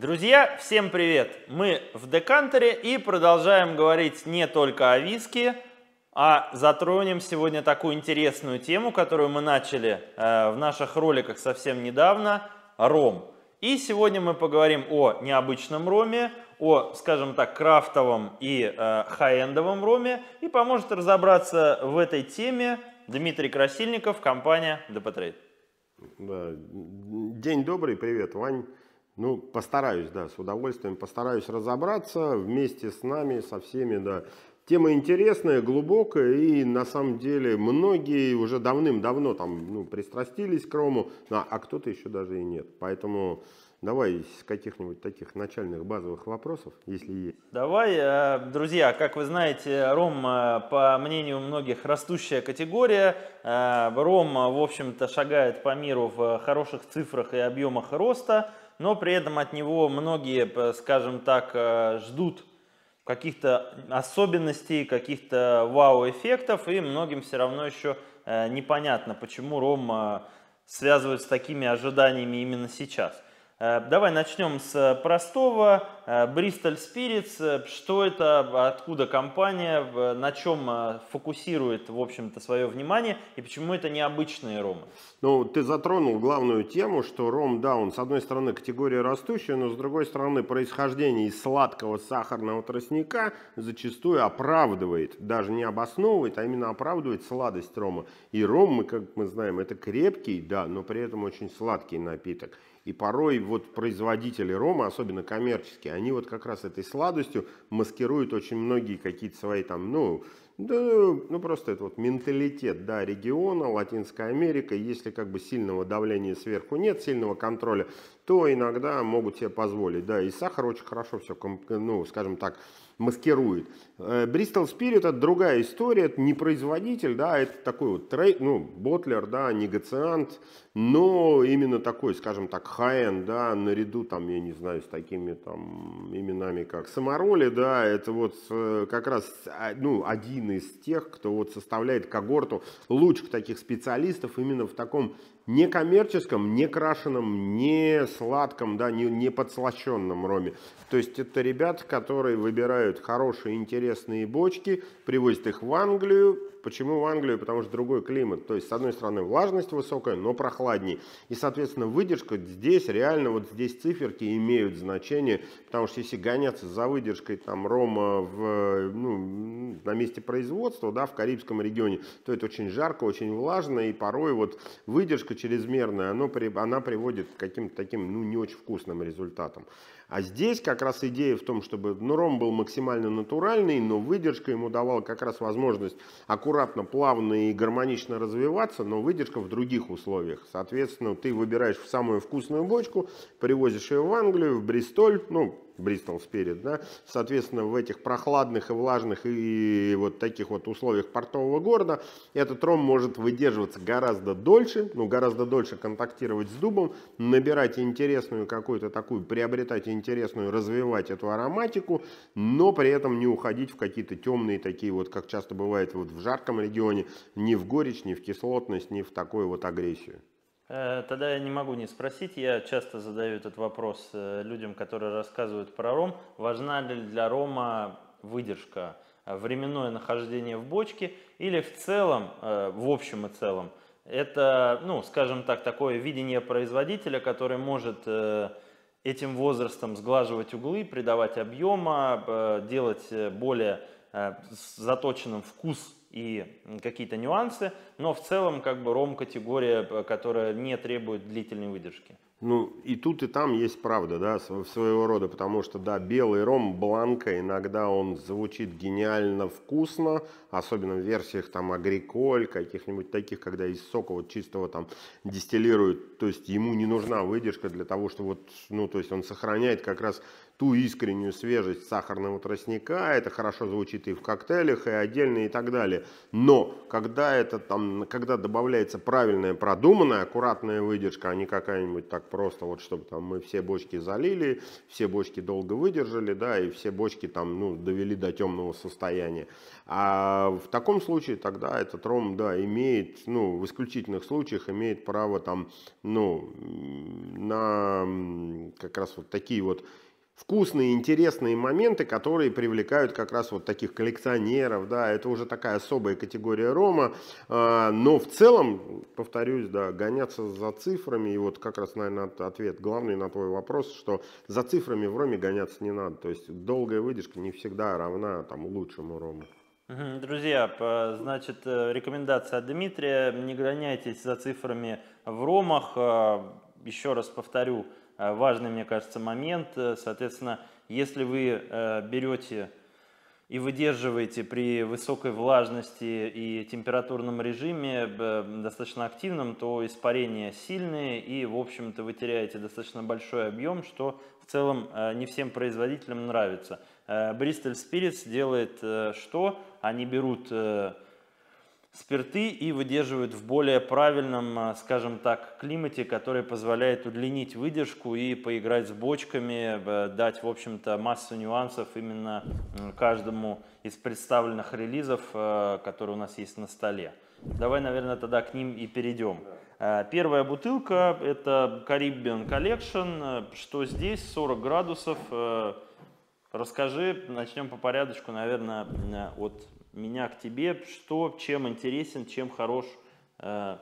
Друзья, всем привет! Мы в Декантере и продолжаем говорить не только о виске, а затронем сегодня такую интересную тему, которую мы начали э, в наших роликах совсем недавно – ром. И сегодня мы поговорим о необычном роме, о, скажем так, крафтовом и э, хай-эндовом роме. И поможет разобраться в этой теме Дмитрий Красильников, компания DPTrade. Да. День добрый, привет, Вань. Ну, постараюсь, да, с удовольствием постараюсь разобраться вместе с нами, со всеми, да. Тема интересная, глубокая, и на самом деле многие уже давным-давно там ну, пристрастились к рому, а, а кто-то еще даже и нет. Поэтому давай с каких-нибудь таких начальных базовых вопросов, если есть. Давай, э, друзья, как вы знаете, ром, э, по мнению многих, растущая категория. Э, ром, в общем-то, шагает по миру в хороших цифрах и объемах роста но при этом от него многие, скажем так, э, ждут каких-то особенностей, каких-то вау-эффектов, и многим все равно еще э, непонятно, почему Ром э, связывают с такими ожиданиями именно сейчас. Э, давай начнем с простого. Э, Bristol Spirits, э, что это, откуда компания, на чем фокусирует, в общем-то, свое внимание и почему это необычные ромы? Ну, ты затронул главную тему, что ром, да, он с одной стороны категория растущая, но с другой стороны происхождение из сладкого сахарного тростника зачастую оправдывает, даже не обосновывает, а именно оправдывает сладость рома. И ром, мы, как мы знаем, это крепкий, да, но при этом очень сладкий напиток. И порой вот производители рома, особенно коммерческие, они вот как раз этой сладостью маскируют очень многие какие-то свои там, ну, да, ну просто это вот менталитет, да, региона, Латинская Америка, если как бы сильного давления сверху нет, сильного контроля, то иногда могут себе позволить, да, и сахар очень хорошо все, ну, скажем так, маскирует. Bristol э, Spirit это другая история, это не производитель, да, это такой вот трейд, ну, ботлер, да, негациант, но именно такой, скажем так, high-end, да, наряду там, я не знаю, с такими там именами, как Самароли, да, это вот как раз, а, ну, один из тех, кто вот составляет когорту лучших таких специалистов именно в таком не коммерческом, не крашеном, не сладком, да, не, не подслащенном роме. То есть это ребята, которые выбирают хорошие, интересные бочки, привозят их в Англию, Почему в Англию? Потому что другой климат. То есть, с одной стороны, влажность высокая, но прохладнее. И, соответственно, выдержка здесь, реально, вот здесь циферки имеют значение. Потому что если гоняться за выдержкой там рома в, ну, на месте производства, да, в Карибском регионе, то это очень жарко, очень влажно. И порой вот выдержка чрезмерная, она, она приводит к каким-то таким, ну, не очень вкусным результатам. А здесь как раз идея в том, чтобы ну, ром был максимально натуральный, но выдержка ему давала как раз возможность аккуратно, плавно и гармонично развиваться, но выдержка в других условиях. Соответственно, ты выбираешь самую вкусную бочку, привозишь ее в Англию, в Бристоль, ну, Бристол Спирит, да, соответственно, в этих прохладных и влажных и вот таких вот условиях портового города этот ром может выдерживаться гораздо дольше, ну, гораздо дольше контактировать с дубом, набирать интересную какую-то такую, приобретать интересную, развивать эту ароматику, но при этом не уходить в какие-то темные такие вот, как часто бывает вот в жарком регионе, ни в горечь, ни в кислотность, ни в такую вот агрессию. Э, тогда я не могу не спросить, я часто задаю этот вопрос э, людям, которые рассказывают про ром. Важна ли для рома выдержка, э, временное нахождение в бочке или в целом, в общем и целом, это, ну, скажем так, такое видение производителя, который может этим возрастом сглаживать углы, придавать объема, делать более заточенным вкус и какие-то нюансы, но в целом как бы ром категория, э, которая не требует длительной выдержки. Ну, и тут, и там есть правда, да, своего рода, потому что, да, белый ром бланка, иногда он звучит гениально вкусно, особенно в версиях там агриколь, каких-нибудь таких, когда из сока вот чистого там дистиллируют, то есть ему не нужна выдержка для того, что вот, ну, то есть он сохраняет как раз ту искреннюю свежесть сахарного тростника, это хорошо звучит и в коктейлях, и отдельно, и так далее. Но, когда это там когда добавляется правильная, продуманная, аккуратная выдержка, а не какая-нибудь так просто, вот чтобы там мы все бочки залили, все бочки долго выдержали, да, и все бочки там, ну, довели до темного состояния. А в таком случае тогда этот ром, да, имеет, ну, в исключительных случаях имеет право там, ну, на как раз вот такие вот вкусные, интересные моменты, которые привлекают как раз вот таких коллекционеров, да, это уже такая особая категория рома, а, но в целом, повторюсь, да, гоняться за цифрами, и вот как раз, наверное, ответ главный на твой вопрос, что за цифрами в роме гоняться не надо, то есть долгая выдержка не всегда равна там лучшему рому. Друзья, значит, э, рекомендация от Дмитрия, не гоняйтесь за цифрами в ромах, а, еще раз повторю, Э, важный, мне кажется, момент. Э, соответственно, если вы э, берете и выдерживаете при высокой влажности и температурном режиме достаточно активном, то испарения сильные и, в общем-то, вы теряете достаточно большой объем, что в целом не всем производителям нравится. Bristol Spirits делает что? Они берут спирты и выдерживают в более правильном, а, скажем так, климате, который позволяет удлинить выдержку и поиграть с бочками, дать, в общем-то, массу нюансов именно каждому из представленных релизов, э, которые у нас есть на столе. Давай, наверное, тогда к ним и перейдем. Э, первая бутылка – это Caribbean Collection. Что здесь? 40 градусов. Расскажи, начнем по порядочку, наверное, от меня к тебе, что, чем интересен, чем хорош э,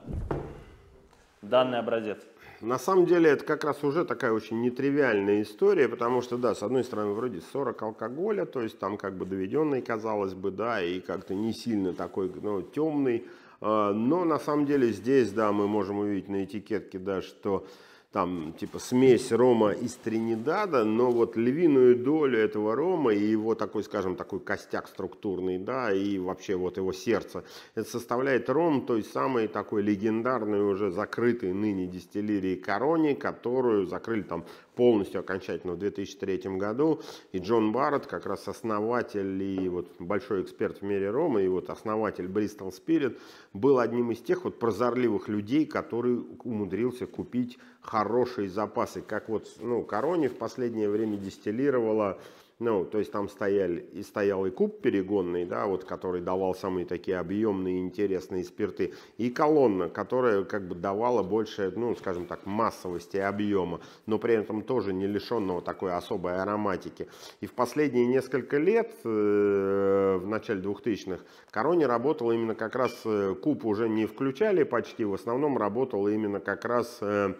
данный образец? На самом деле это как раз уже такая очень нетривиальная история, потому что, да, с одной стороны, вроде 40 алкоголя, то есть там как бы доведенный, казалось бы, да, и как-то не сильно такой, ну, темный, э, но на самом деле здесь, да, мы можем увидеть на этикетке, да, что там типа смесь рома из Тринидада, но вот львиную долю этого рома и его такой, скажем, такой костяк структурный, да, и вообще вот его сердце, это составляет ром той самой такой легендарной уже закрытой ныне дистиллерии Корони, которую закрыли там полностью окончательно в 2003 году. И Джон Барретт, как раз основатель и вот большой эксперт в мире рома, и вот основатель Bristol Spirit, был одним из тех вот прозорливых людей, который умудрился купить хорошие запасы. Как вот ну, Корони в последнее время дистиллировала ну, то есть там стояли, и стоял и куб перегонный, да, вот, который давал самые такие объемные интересные спирты, и колонна, которая как бы давала больше, ну, скажем так, массовости и объема, но при этом тоже не лишенного такой особой ароматики. И в последние несколько лет, э, в начале 2000-х, Короне работала именно как раз, э, куб уже не включали почти, в основном работала именно как раз... Э,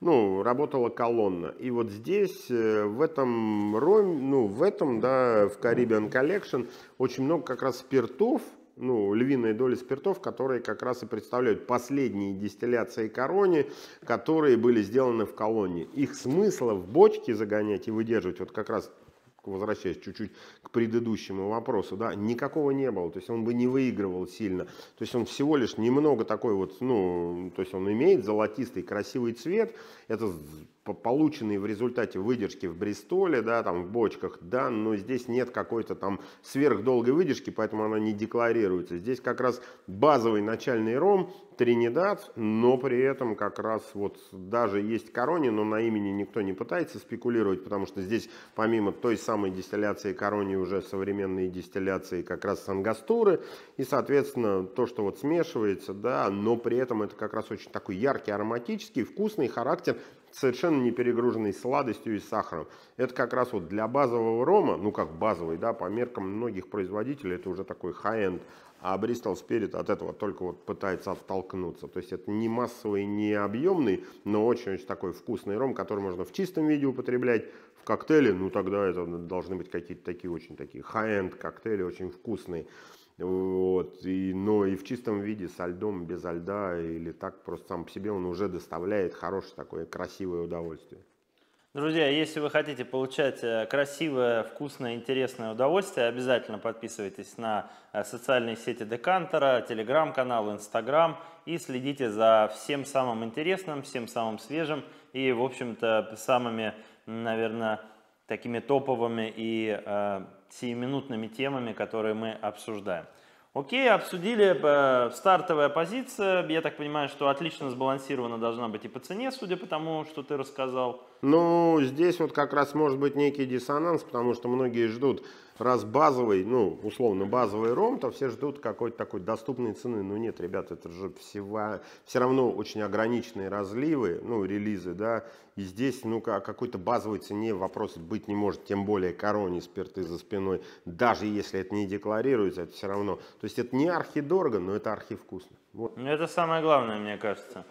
ну, работала колонна. И вот здесь, э, в этом роме, ну, в этом, да, в Caribbean Collection очень много как раз спиртов, ну, львиная доля спиртов, которые как раз и представляют последние дистилляции корони, которые были сделаны в колонне. Их смысла в бочке загонять и выдерживать, вот как раз возвращаясь чуть-чуть к предыдущему вопросу, да, никакого не было, то есть он бы не выигрывал сильно, то есть он всего лишь немного такой вот, ну, то есть он имеет золотистый красивый цвет, это полученные в результате выдержки в Бристоле, да, там в бочках, да, но здесь нет какой-то там сверхдолгой выдержки, поэтому она не декларируется. Здесь как раз базовый начальный ром, Тринидад, но при этом как раз вот даже есть Корони, но на имени никто не пытается спекулировать, потому что здесь помимо той самой дистилляции Корони уже современные дистилляции как раз Ангастуры, и соответственно то, что вот смешивается, да, но при этом это как раз очень такой яркий, ароматический, вкусный характер, совершенно не перегруженный сладостью и сахаром. Это как раз вот для базового рома, ну как базовый, да, по меркам многих производителей, это уже такой high-end, а Bristol Spirit от этого только вот пытается оттолкнуться. То есть это не массовый, не объемный, но очень-очень такой вкусный ром, который можно в чистом виде употреблять, в коктейле, ну тогда это должны быть какие-то такие очень такие high-end коктейли, очень вкусные. Вот, и, но и в чистом виде, со льдом, без льда, или так просто сам по себе он уже доставляет хорошее такое красивое удовольствие. Друзья, если вы хотите получать э, красивое, вкусное, интересное удовольствие, обязательно подписывайтесь на э, социальные сети Декантера, телеграм-канал, инстаграм и следите за всем самым интересным, всем самым свежим и, в общем-то, самыми, наверное, такими топовыми и э, сиюминутными темами, которые мы обсуждаем. Окей, обсудили э, стартовая позиция. Я так понимаю, что отлично сбалансирована должна быть и по цене, судя по тому, что ты рассказал. Ну, здесь вот как раз может быть некий диссонанс, потому что многие ждут раз базовый, ну, условно базовый ром, то все ждут какой-то такой доступной цены. Но нет, ребят, это же всего, все равно очень ограниченные разливы, ну, релизы, да, и здесь, ну, о какой-то базовой цене вопрос быть не может, тем более короне спирты за спиной, даже если это не декларируется, это все равно. То есть это не архидорого, но это архивкусно. Вот. Это самое главное, мне кажется.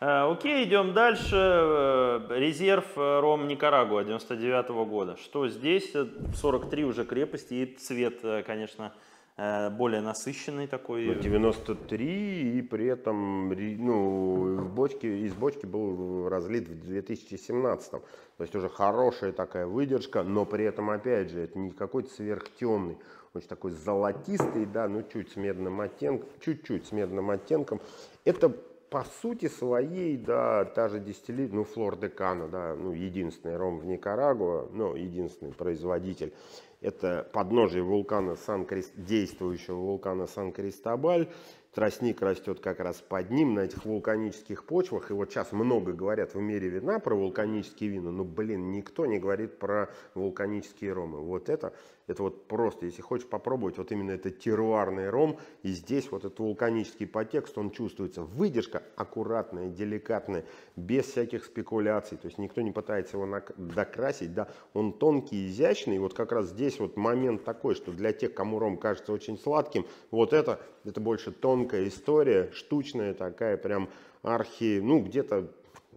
Э, окей, идем дальше. Э, резерв э, Ром Никарагуа 99 -го года. Что здесь? 43 уже крепости и цвет, конечно, более насыщенный такой. 93 ну, и при этом ну, в бочке, из бочки был разлит в 2017. То есть уже хорошая такая выдержка, но при этом, опять же, это не какой-то сверхтемный, очень такой золотистый, да, ну чуть с медным оттенком, чуть-чуть с медным оттенком. Это по сути своей, да, та же дистиллит, ну, Флор де Кана, да, ну, единственный ром в Никарагуа, ну, единственный производитель. Это подножие вулкана Сан действующего вулкана Сан-Кристобаль. Тростник растет как раз под ним, на этих вулканических почвах. И вот сейчас много говорят в мире вина про вулканические вина, но, блин, никто не говорит про вулканические ромы. Вот это это вот просто, если хочешь попробовать, вот именно это теруарный ром. И здесь вот этот вулканический подтекст, он чувствуется. Выдержка аккуратная, деликатная, без всяких спекуляций. То есть никто не пытается его докрасить. Да? Он тонкий, изящный. И вот как раз здесь вот момент такой, что для тех, кому ром кажется очень сладким, вот это, это больше тонкая история, штучная такая, прям архи, ну где-то,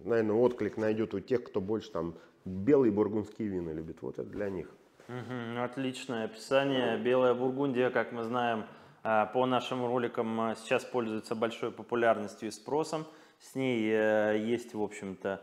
наверное, отклик найдет у тех, кто больше там белые бургундские вина любит. Вот это для них. Угу, отличное описание. Белая Бургундия, как мы знаем, а, по нашим роликам а, сейчас пользуется большой популярностью и спросом. С ней э, есть, в общем-то,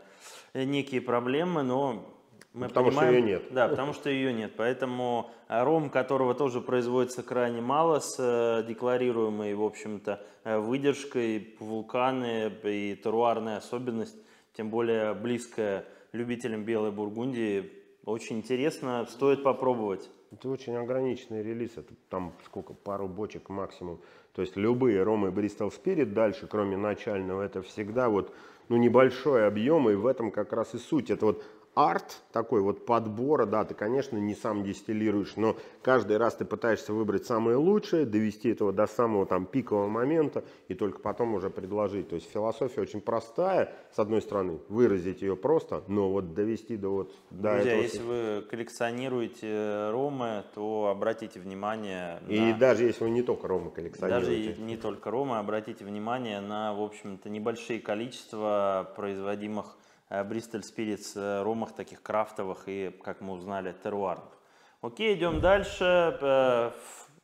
некие проблемы, но мы потому понимаем, что ее нет. Да, потому что ее нет. Поэтому а, ром, которого тоже производится крайне мало, с э, декларируемой, в общем-то, э, выдержкой, вулканы и теруарная особенность, тем более близкая любителям белой Бургундии, очень интересно, стоит попробовать. Это очень ограниченный релиз, это там сколько, пару бочек максимум. То есть любые ромы Bristol Spirit дальше, кроме начального, это всегда вот ну, небольшой объем, и в этом как раз и суть. Это вот арт такой вот подбора, да, ты, конечно, не сам дистиллируешь, но каждый раз ты пытаешься выбрать самое лучшее, довести этого до самого там пикового момента и только потом уже предложить. То есть философия очень простая, с одной стороны, выразить ее просто, но вот довести до вот до Друзья, этого. если вы коллекционируете ромы, то обратите внимание И на... даже если вы не только ромы коллекционируете. Даже не только ромы, обратите внимание на, в общем-то, небольшие количества производимых Бристоль Спиритс ромах таких крафтовых и, как мы узнали, теруарных. Окей, идем дальше.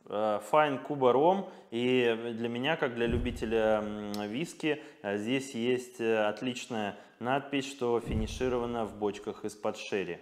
Файн Куба Ром. И для меня, как для любителя виски, э, здесь есть э, отличная надпись, что финишировано в бочках из-под шерри.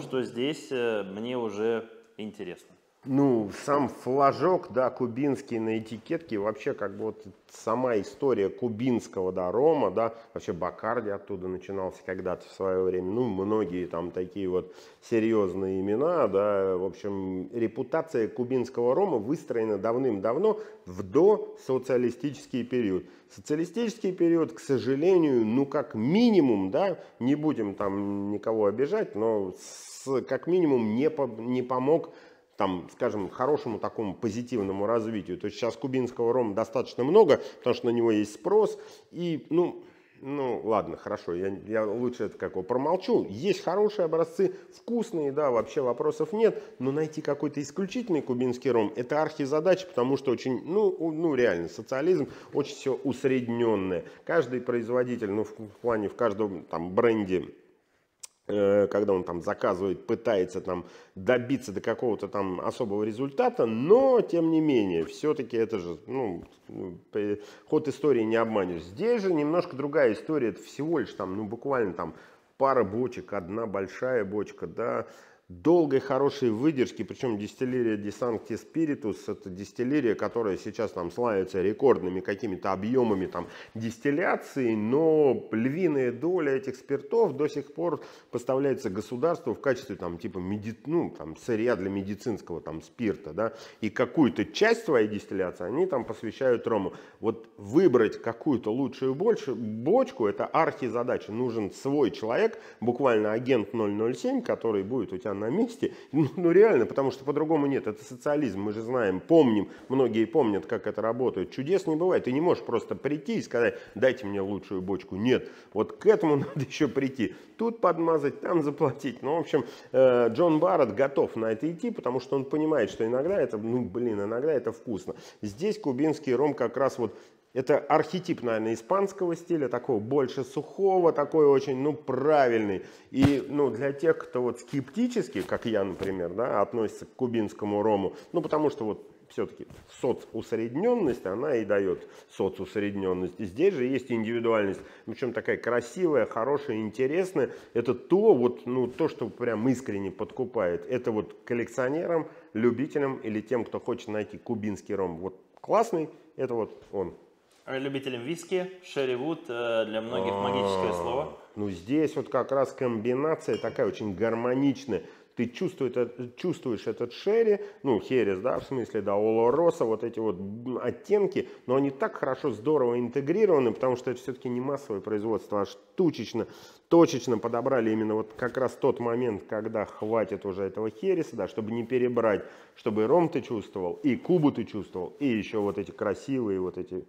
Что здесь, э, мне уже интересно. Ну, сам флажок, да, кубинский на этикетке, вообще как бы вот сама история кубинского, да, рома, да, вообще Бакарди оттуда начинался когда-то в свое время, ну, многие там такие вот серьезные имена, да, в общем, репутация кубинского рома выстроена давным-давно в досоциалистический период. Социалистический период, к сожалению, ну, как минимум, да, не будем там никого обижать, но с, как минимум не, по, не помог там, скажем, хорошему такому позитивному развитию. То есть сейчас кубинского рома достаточно много, потому что на него есть спрос. И, ну, ну, ладно, хорошо, я, я лучше это как промолчу. Есть хорошие образцы, вкусные, да, вообще вопросов нет, но найти какой-то исключительный кубинский ром – это архизадача, потому что очень, ну, ну, реально, социализм очень все усредненное. Каждый производитель, ну, в плане, в каждом там бренде когда он там заказывает, пытается там добиться до какого-то там особого результата, но тем не менее, все-таки это же, ну, ход истории не обманешь. Здесь же немножко другая история, это всего лишь там, ну, буквально там пара бочек, одна большая бочка, да, долгой хорошей выдержки, причем дистиллерия Десанкти Спиритус, это дистиллерия, которая сейчас там славится рекордными какими-то объемами там дистилляции, но львиная доля этих спиртов до сих пор поставляется государству в качестве там типа меди... ну, там, сырья для медицинского там спирта, да, и какую-то часть своей дистилляции они там посвящают рому. Вот выбрать какую-то лучшую больше, бочку, это архи-задача. Нужен свой человек, буквально агент 007, который будет у тебя на месте. Ну, ну реально, потому что по-другому нет. Это социализм, мы же знаем, помним, многие помнят, как это работает. Чудес не бывает. Ты не можешь просто прийти и сказать, дайте мне лучшую бочку. Нет, вот к этому надо еще прийти. Тут подмазать, там заплатить. Ну, в общем, э, Джон Барретт готов на это идти, потому что он понимает, что иногда это, ну, блин, иногда это вкусно. Здесь кубинский ром как раз вот это архетип, наверное, испанского стиля, такого больше сухого, такой очень, ну, правильный. И, ну, для тех, кто вот скептически, как я, например, да, относится к кубинскому рому, ну, потому что вот все-таки соцусредненность, она и дает соцусредненность. И здесь же есть индивидуальность, причем такая красивая, хорошая, интересная. Это то, вот, ну, то, что прям искренне подкупает. Это вот коллекционерам, любителям или тем, кто хочет найти кубинский ром. Вот классный, это вот он любителям виски, Шерри Вуд э, для многих магическое слово. Ну здесь вот как раз комбинация такая очень гармоничная. Ты чувствуешь, чувствуешь этот шерри, ну херес, да, в смысле, да, олороса, вот эти вот оттенки, но они так хорошо, здорово интегрированы, потому что это все-таки не массовое производство, а штучечно, точечно подобрали именно вот как раз тот момент, когда хватит уже этого хереса, да, чтобы не перебрать, чтобы и ром ты чувствовал, и кубу ты чувствовал, и еще вот эти красивые вот эти а,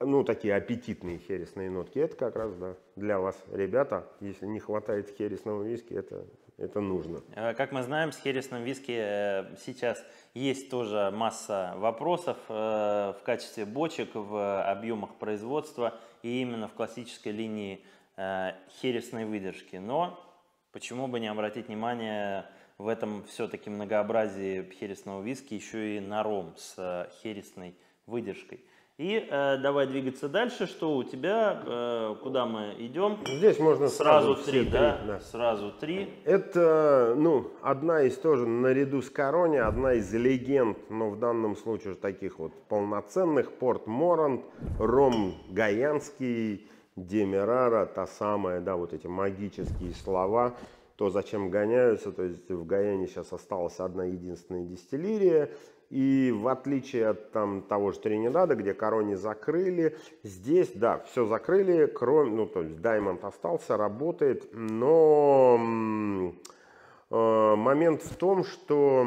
ну, такие аппетитные хересные нотки, это как раз, да, для вас, ребята, если не хватает хересного виски, это, это нужно. Э, как мы знаем, с хересным виски э, сейчас есть тоже масса вопросов э, в качестве бочек, в объемах производства и именно в классической линии хересной выдержки. Но почему бы не обратить внимание в этом все-таки многообразии хересного виски еще и на ром с хересной выдержкой. И э, давай двигаться дальше. Что у тебя? Э, куда мы идем? Здесь можно сразу, сразу три, да? да? Сразу три. Это, ну, одна из тоже наряду с Корони, одна из легенд, но в данном случае таких вот полноценных. Порт Морант, Ром Гаянский, Демерара, та самая, да, вот эти магические слова то, зачем гоняются, то есть в Гаяне сейчас осталась одна единственная дистиллерия, и в отличие от там, того же Тринидада, где Корони закрыли, здесь, да, все закрыли, кроме, ну, то есть Даймонд остался, работает, но э, момент в том, что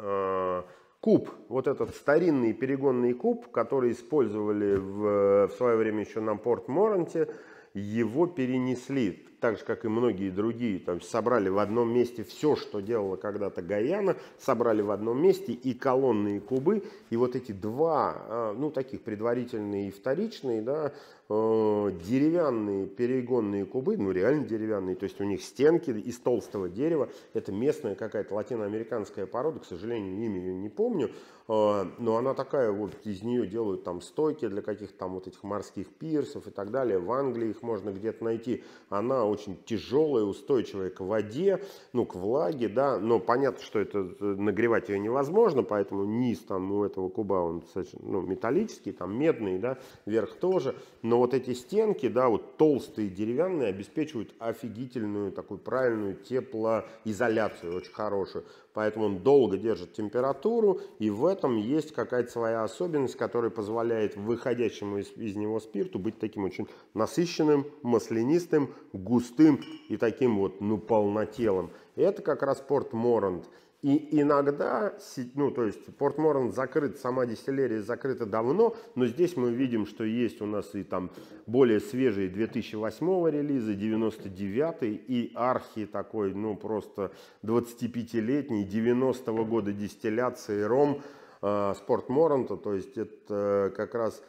э, куб, вот этот старинный перегонный куб, который использовали в, в свое время еще на Порт-Моранте, его перенесли так же, как и многие другие, там, собрали в одном месте все, что делала когда-то Гаяна, собрали в одном месте и колонны, и кубы, и вот эти два, а, ну, таких предварительные и вторичные, да, э, деревянные перегонные кубы, ну, реально деревянные, то есть у них стенки из толстого дерева, это местная какая-то латиноамериканская порода, к сожалению, имя ее не помню, э, но она такая, вот из нее делают там стойки для каких-то там вот этих морских пирсов и так далее, в Англии их можно где-то найти, она очень тяжелая, устойчивая к воде, ну, к влаге, да, но понятно, что это э, нагревать ее невозможно, поэтому низ там у этого куба, он ну, металлический, там медный, да, верх тоже, но вот эти стенки, да, вот толстые деревянные обеспечивают офигительную такую правильную теплоизоляцию, очень хорошую, поэтому он долго держит температуру, и в этом есть какая-то своя особенность, которая позволяет выходящему из, из него спирту быть таким очень насыщенным, маслянистым, густым и таким вот, ну, полнотелым. Это как раз Порт Морант. И иногда, ну, то есть Порт Морант закрыт, сама дистиллерия закрыта давно, но здесь мы видим, что есть у нас и там более свежие 2008 релизы, 99 и архи такой, ну, просто 25-летний, 90-го года дистилляции ром э, Спорт Моранта, то есть это как раз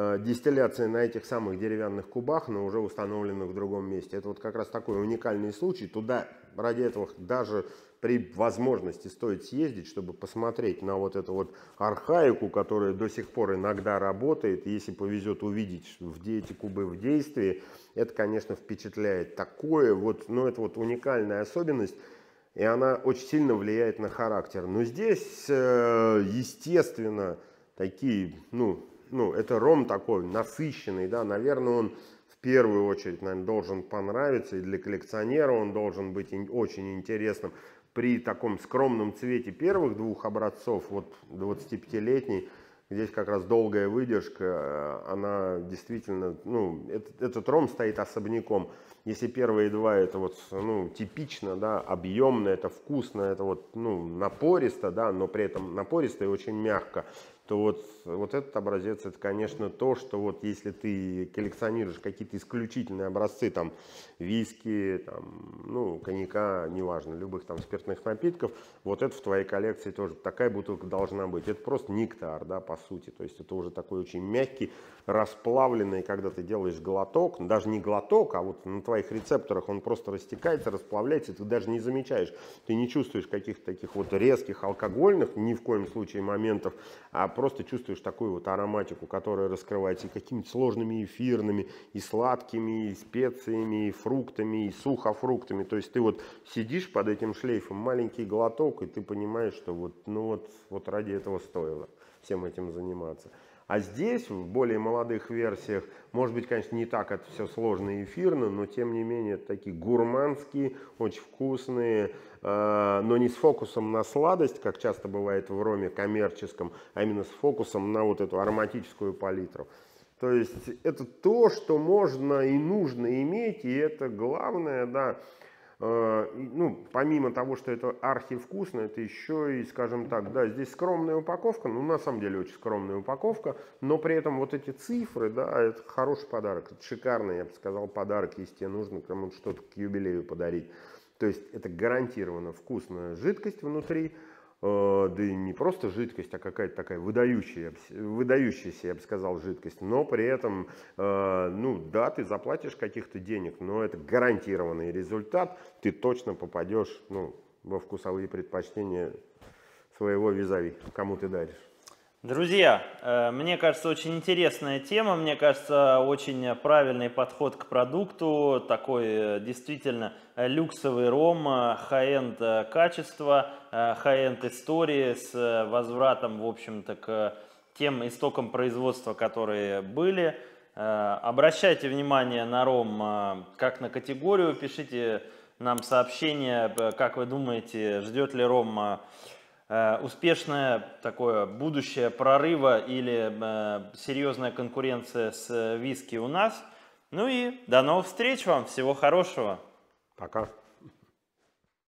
Э, дистилляции на этих самых деревянных кубах, но уже установленных в другом месте. Это вот как раз такой уникальный случай. Туда ради этого даже при возможности стоит съездить, чтобы посмотреть на вот эту вот архаику, которая до сих пор иногда работает. Если повезет увидеть в эти кубы в действии, это, конечно, впечатляет. Такое вот, ну это вот уникальная особенность, и она очень сильно влияет на характер. Но здесь, э, естественно, такие, ну, ну, это ром такой насыщенный, да, наверное, он в первую очередь, наверное, должен понравиться, и для коллекционера он должен быть очень интересным при таком скромном цвете первых двух образцов, вот 25-летний, здесь как раз долгая выдержка, э, она действительно, ну, этот, этот ром стоит особняком. Если первые два это вот, ну, типично, да, объемно, это вкусно, это вот, ну, напористо, да, но при этом напористо и очень мягко, то вот, вот этот образец, это, конечно, то, что вот если ты коллекционируешь какие-то исключительные образцы, там, виски, там, ну, коньяка, неважно, любых там спиртных напитков, вот это в твоей коллекции тоже такая бутылка должна быть. Это просто нектар, да, по сути, то есть это уже такой очень мягкий, расплавленный, когда ты делаешь глоток, даже не глоток, а вот на твоих рецепторах он просто растекается, расплавляется, ты даже не замечаешь, ты не чувствуешь каких-то таких вот резких алкогольных, ни в коем случае моментов, а просто чувствуешь такую вот ароматику, которая раскрывается и какими-то сложными эфирными, и сладкими, и специями, и фруктами, и сухофруктами. То есть ты вот сидишь под этим шлейфом, маленький глоток, и ты понимаешь, что вот, ну вот, вот ради этого стоило всем этим заниматься. А здесь, в более молодых версиях, может быть, конечно, не так это все сложно и эфирно, но тем не менее такие гурманские, очень вкусные, но не с фокусом на сладость, как часто бывает в роме коммерческом, а именно с фокусом на вот эту ароматическую палитру. То есть это то, что можно и нужно иметь, и это главное, да, Э, ну, помимо того, что это архивкусно, это еще и, скажем так, да, здесь скромная упаковка, ну, на самом деле очень скромная упаковка, но при этом вот эти цифры, да, это хороший подарок, это шикарный, я бы сказал, подарок, если тебе нужно кому-то что-то к юбилею подарить. То есть это гарантированно вкусная жидкость внутри, Э, да и не просто жидкость, а какая-то такая выдающая, выдающаяся, я бы сказал, жидкость, но при этом, э, ну да, ты заплатишь каких-то денег, но это гарантированный результат, ты точно попадешь ну, во вкусовые предпочтения своего визави, кому ты даришь. Друзья, э, мне кажется, очень интересная тема, мне кажется, очень правильный подход к продукту, такой э, действительно люксовый ром, high-end э, качества, high-end истории с возвратом, в общем-то, к тем истокам производства, которые были. Обращайте внимание на ром как на категорию, пишите нам сообщение, как вы думаете, ждет ли ром Э, успешное такое будущее прорыва или э, серьезная конкуренция с виски у нас. Ну и до новых встреч вам, всего хорошего. Пока.